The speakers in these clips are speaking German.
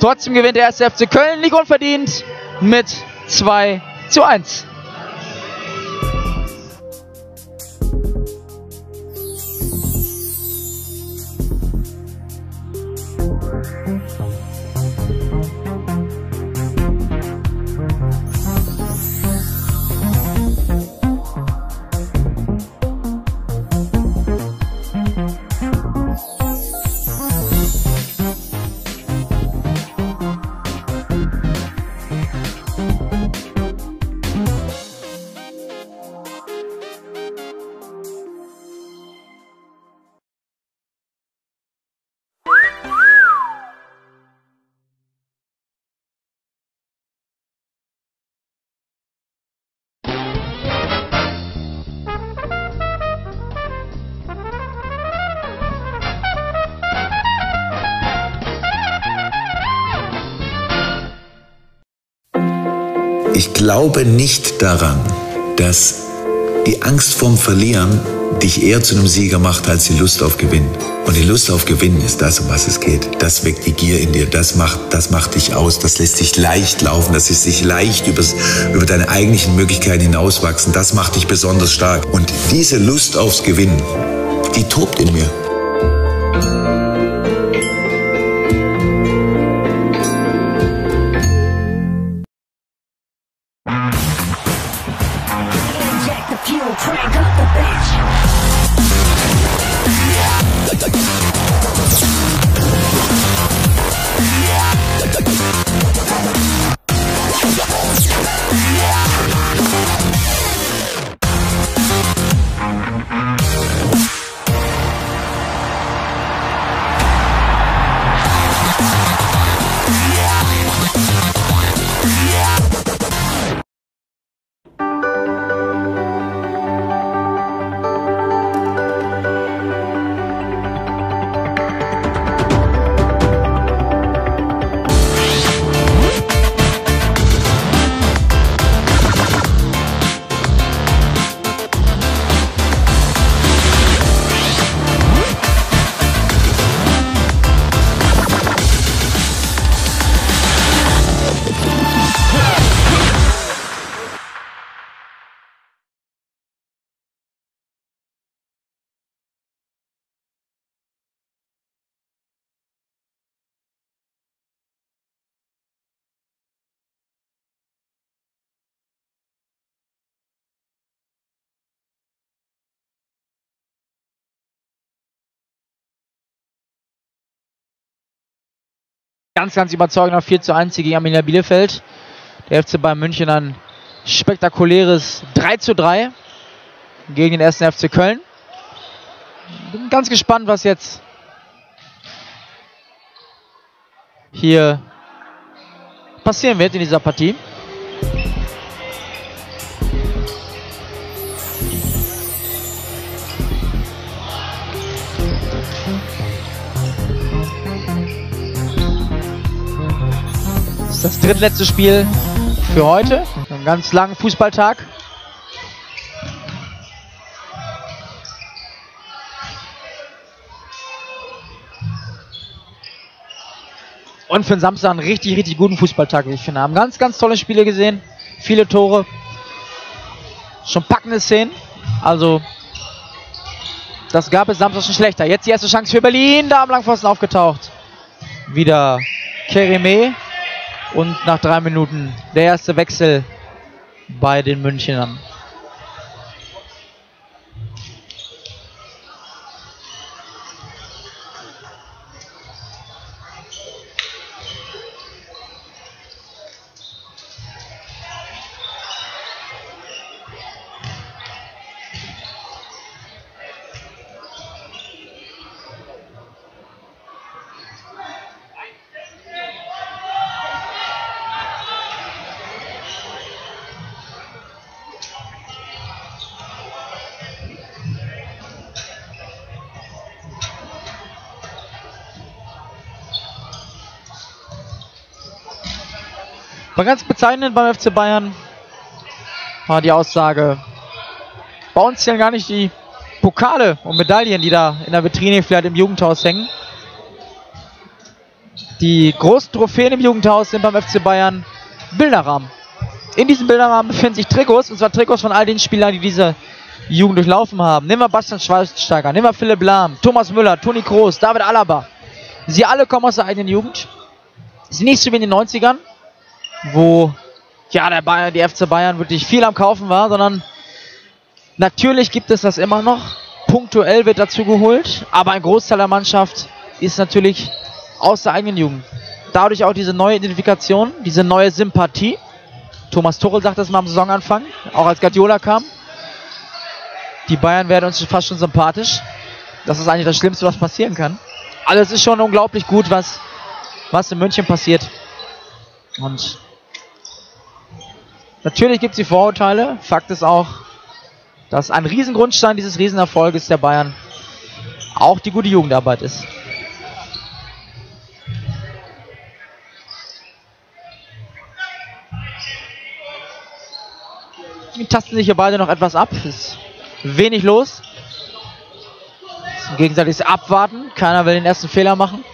Trotzdem gewinnt der erste FC Köln nicht unverdient mit 2 zu 1. Ich glaube nicht daran, dass die Angst vorm Verlieren dich eher zu einem Sieger macht als die Lust auf Gewinn. Und die Lust auf Gewinn ist das, um was es geht. Das weckt die Gier in dir, das macht, das macht dich aus, das lässt dich leicht laufen, das lässt dich leicht übers, über deine eigentlichen Möglichkeiten hinauswachsen, das macht dich besonders stark. Und diese Lust aufs Gewinnen, die tobt in mir. Ganz, ganz überzeugender 4 zu 1 gegen Arminia Bielefeld. Der FC Bayern München ein spektakuläres 3 zu 3 gegen den ersten FC Köln. Bin ganz gespannt, was jetzt hier passieren wird in dieser Partie. Ist das drittletzte Spiel für heute. Einen ganz langen Fußballtag. Und für den Samstag einen richtig, richtig guten Fußballtag, wie ich finde. Haben ganz, ganz tolle Spiele gesehen. Viele Tore. Schon packende Szenen. Also, das gab es Samstag schon schlechter. Jetzt die erste Chance für Berlin. Da am Langpfosten aufgetaucht. Wieder Kereme. Und nach drei Minuten der erste Wechsel bei den Münchnern. War ganz bezeichnend beim FC Bayern war die Aussage, bei uns zählen gar nicht die Pokale und Medaillen, die da in der Vitrine vielleicht im Jugendhaus hängen. Die großen Trophäen im Jugendhaus sind beim FC Bayern Bilderrahmen. In diesem Bilderrahmen befinden sich Trikots, und zwar Trikots von all den Spielern, die diese Jugend durchlaufen haben. Nehmen wir Bastian Schweinsteiger, nehmen wir Philipp Lahm, Thomas Müller, Toni Kroos, David Alaba. Sie alle kommen aus der eigenen Jugend. Ist nicht so wie in den 90ern, wo ja der Bayern, die FC Bayern wirklich viel am Kaufen war, sondern natürlich gibt es das immer noch. Punktuell wird dazu geholt, aber ein Großteil der Mannschaft ist natürlich aus der eigenen Jugend. Dadurch auch diese neue Identifikation, diese neue Sympathie. Thomas Tuchel sagt das mal am Saisonanfang, auch als Guardiola kam. Die Bayern werden uns fast schon sympathisch. Das ist eigentlich das Schlimmste, was passieren kann. Also es ist schon unglaublich gut, was, was in München passiert. Und natürlich gibt es die Vorurteile. Fakt ist auch, dass ein Riesengrundstein dieses Riesenerfolges der Bayern auch die gute Jugendarbeit ist. Die tasten sich hier beide noch etwas ab. Ist wenig los. Gegenseitiges Abwarten. Keiner will den ersten Fehler machen.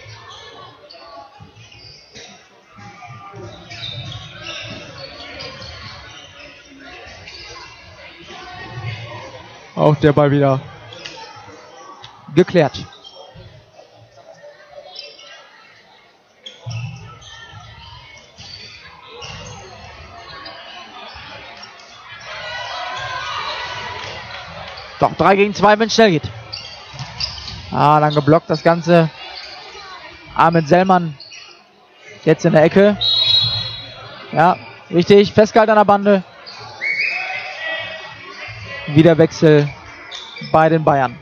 Auch der Ball wieder geklärt. Doch, 3 gegen 2, wenn es schnell geht. Ah, dann geblockt das Ganze. Ahmed Sellmann jetzt in der Ecke. Ja, richtig. Festgehalten an der Bande. Wiederwechsel bei den Bayern.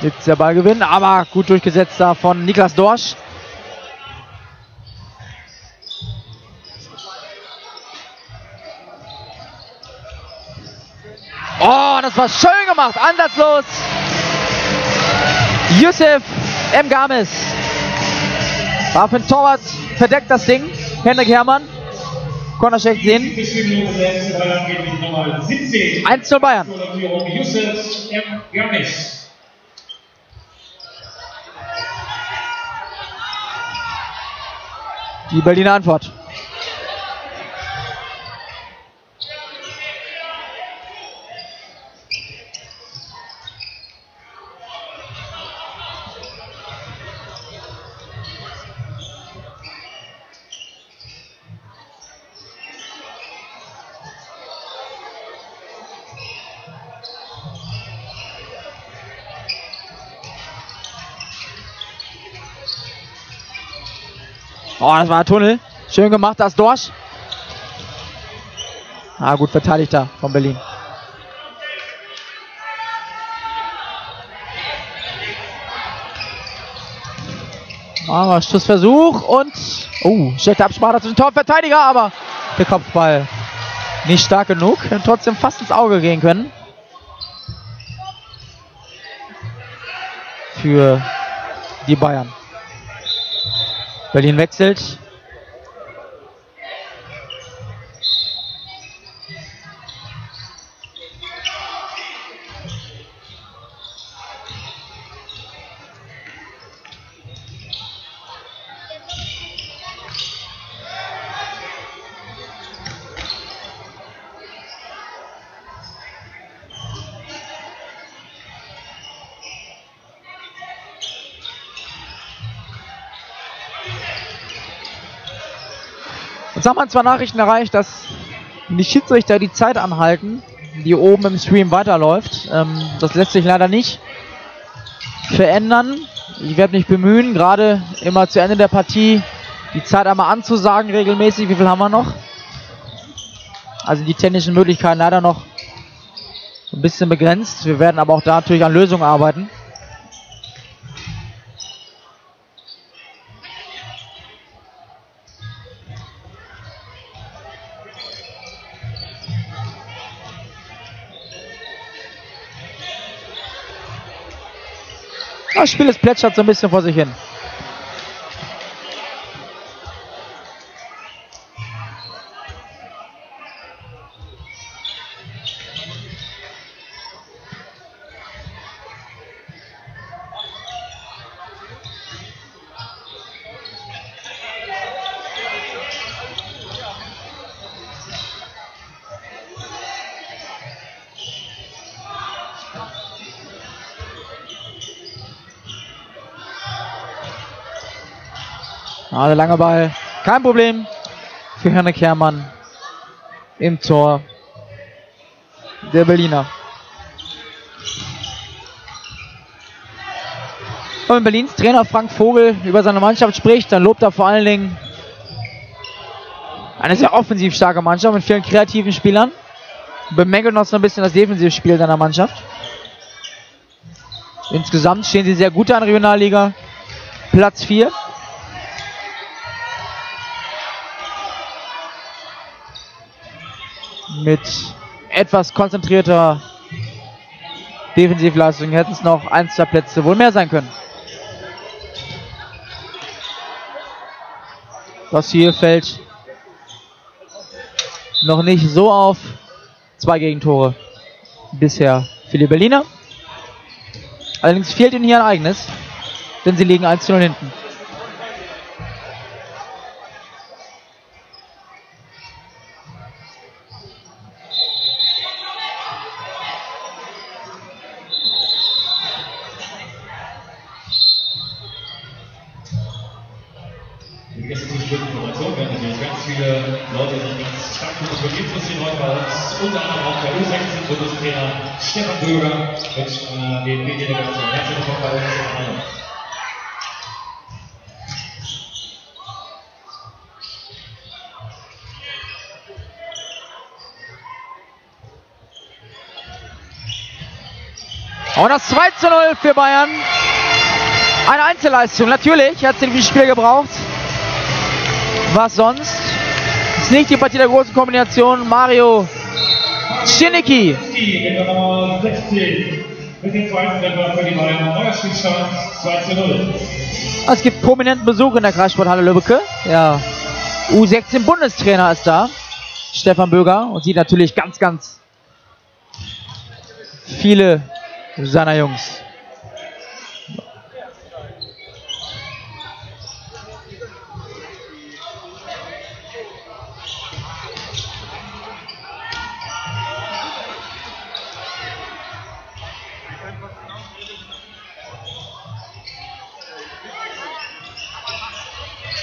Jetzt der Ballgewinn, aber gut durchgesetzt da von Niklas Dorsch. Oh, das war schön gemacht, ansatzlos. Yusuf M. Games. War für den Torwart verdeckt das Ding. Henrik Herrmann. Konnte schlecht sehen. 1 zu Bayern. Die Berliner Antwort. Oh, das war ein Tunnel. Schön gemacht, das Dorsch. Ah, gut verteidigt da von Berlin. Aber Schussversuch und oh, schlechte Absprache zwischen Tor und Verteidiger, aber der Kopfball nicht stark genug. Hätte trotzdem fast ins Auge gehen können. Für die Bayern. Berlin wechselt. Jetzt haben wir zwar Nachrichten erreicht, dass die Schiedsrichter die Zeit anhalten, die oben im Stream weiterläuft. Ähm, das lässt sich leider nicht verändern. Ich werde mich bemühen, gerade immer zu Ende der Partie die Zeit einmal anzusagen, regelmäßig. Wie viel haben wir noch? Also die technischen Möglichkeiten leider noch ein bisschen begrenzt. Wir werden aber auch da natürlich an Lösungen arbeiten. Das Spiel ist plätschert so ein bisschen vor sich hin. Also langer Ball. Kein Problem für Henrik Herrmann im Tor der Berliner. Und wenn Berlins Trainer Frank Vogel über seine Mannschaft spricht, dann lobt er vor allen Dingen eine sehr offensiv starke Mannschaft mit vielen kreativen Spielern. Bemängelt noch so ein bisschen das Defensivspiel seiner Mannschaft. Insgesamt stehen sie sehr gut an Regionalliga. Platz 4. Mit etwas konzentrierter Defensivleistung hätten es noch ein, zwei Plätze wohl mehr sein können. Das hier fällt noch nicht so auf. Zwei Gegentore bisher für die Berliner. Allerdings fehlt ihnen hier ein eigenes, denn sie liegen 1 0 hinten. U16-Bundestrainer Stefan Bürger mit äh, den Medienredaktionen. Herzlich willkommen bei uns in Halle. Und das 2 zu 0 für Bayern. Eine Einzelleistung. Natürlich hat sie dieses Spiel gebraucht. Was sonst? Ist nicht die Partie der großen Kombination. Mario Schinicki. Die in der Nummer 16 mit dem zweiten Treffer für die Bayern. Neuer Spielstand 2 zu 0. Es gibt prominenten Besuch in der Kreissporthalle Lübbecke. Ja, U16 Bundestrainer ist da. Stefan Böger und sieht natürlich ganz, ganz viele seiner Jungs.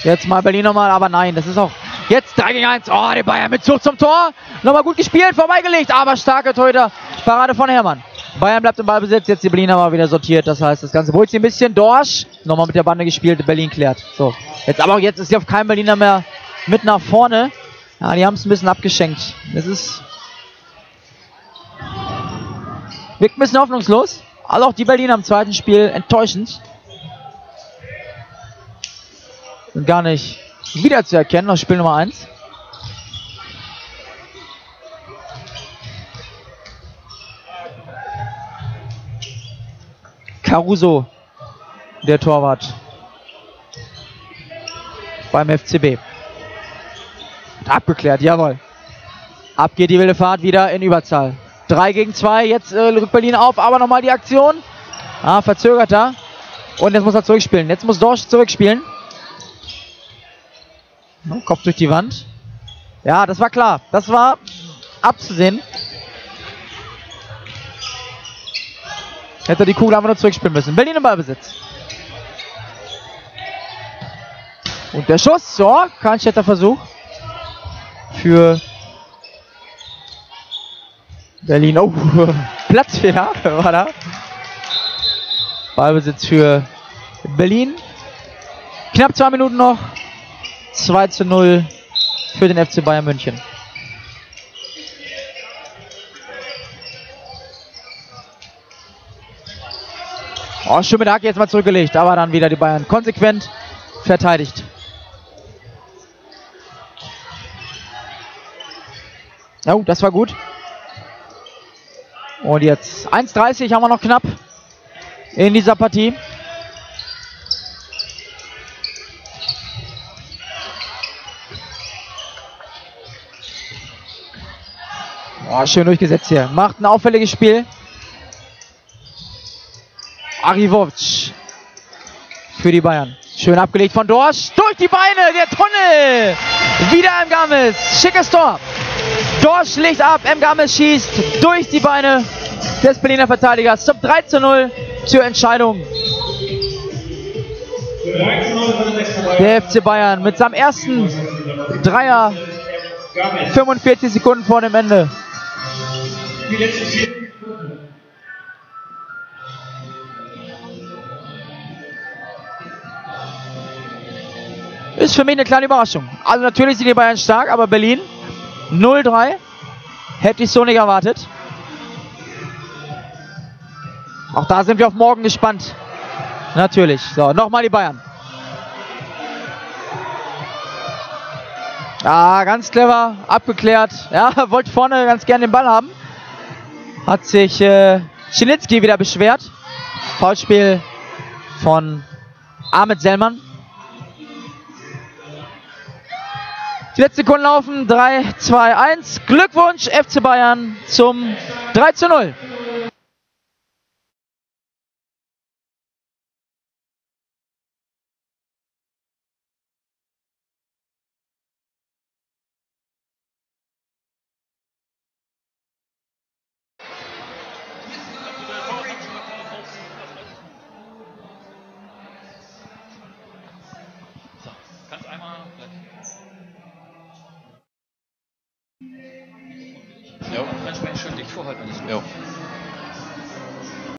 Jetzt mal Berlin nochmal, aber nein, das ist auch jetzt 3 gegen 1. Oh, die Bayern mit Zug zum Tor. Nochmal gut gespielt, vorbeigelegt, aber starke Torhüter. Parade von Hermann. Bayern bleibt im Ballbesitz, jetzt die Berliner mal wieder sortiert. Das heißt, das Ganze beruhigt sich ein bisschen. Dorsch, nochmal mit der Bande gespielt, Berlin klärt. So, jetzt aber jetzt ist ja auf kein Berliner mehr mit nach vorne. Ja, die haben es ein bisschen abgeschenkt. Das ist. Wirkt ein bisschen hoffnungslos. Also auch die Berliner im zweiten Spiel enttäuschend. Gar nicht wiederzuerkennen aus Spiel Nummer 1. Caruso, der Torwart beim FCB. Abgeklärt, jawohl. Ab geht die wilde Fahrt wieder in Überzahl. 3 gegen 2, jetzt äh, rückt Berlin auf, aber nochmal die Aktion. Ah, verzögert er. Und jetzt muss er zurückspielen. Jetzt muss Dorsch zurückspielen. Ja, Kopf durch die Wand. Ja, das war klar. Das war abzusehen. Hätte die Kugel einfach nur zurückspielen müssen. Berlin im Ballbesitz. Und der Schuss, so, kein schlechter Versuch. Für Berlin. Oh, Platzfehler war da. Ballbesitz für Berlin. Knapp zwei Minuten noch. 2 zu 0 für den FC Bayern München. Oh, schön mit der Hacke jetzt mal zurückgelegt, aber dann wieder die Bayern konsequent verteidigt. Oh, das war gut. Und jetzt 1,30 haben wir noch knapp in dieser Partie. Oh, schön durchgesetzt hier. Macht ein auffälliges Spiel. Arivovic für die Bayern. Schön abgelegt von Dorsch. Durch die Beine, der Tunnel. Wieder M. Games. Schickes Tor. Dorsch legt ab, M. Games schießt durch die Beine des Berliner Verteidigers zum 3 zu 0 zur Entscheidung. 3 zu 0 für den nächsten Bayern. Der FC Bayern mit seinem ersten Dreier, Games. 45 Sekunden vor dem Ende. Die letzten vier. Ist für mich eine kleine Überraschung. Also natürlich sind die Bayern stark, aber Berlin 0-3. Hätte ich so nicht erwartet. Auch da sind wir auf morgen gespannt. Natürlich. So, nochmal die Bayern. Ah, ganz clever, abgeklärt. Ja, wollte vorne ganz gerne den Ball haben. Hat sich äh, Schilitzki wieder beschwert. Foulspiel von Ahmed Sellmann. Die letzten Sekunden laufen. 3, 2, 1. Glückwunsch FC Bayern zum 3 zu 0.